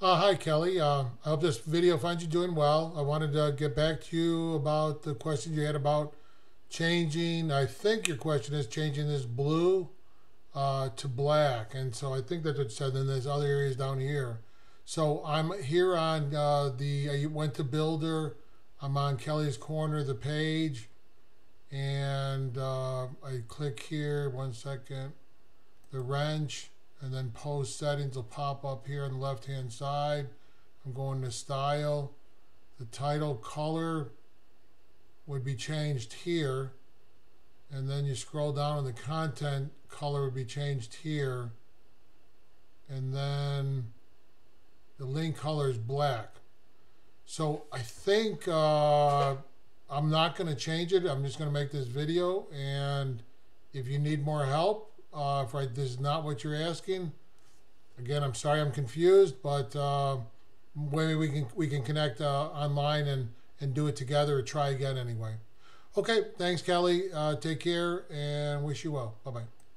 Uh, hi, Kelly. Uh, I hope this video finds you doing well. I wanted to get back to you about the question you had about changing. I think your question is changing this blue uh, to black. And so I think that's what you said. Then there's other areas down here. So I'm here on uh, the, I went to Builder. I'm on Kelly's Korner the page. And uh, I click here, one second, the wrench and then post settings will pop up here on the left hand side. I'm going to style. The title color would be changed here. And then you scroll down and the content color would be changed here. And then the link color is black. So I think uh, I'm not going to change it. I'm just going to make this video. And if you need more help, uh, if I, this is not what you're asking, again, I'm sorry I'm confused, but uh, maybe we can we can connect uh, online and and do it together or try again anyway. Okay, thanks, Kelly. Uh, take care and wish you well. Bye bye.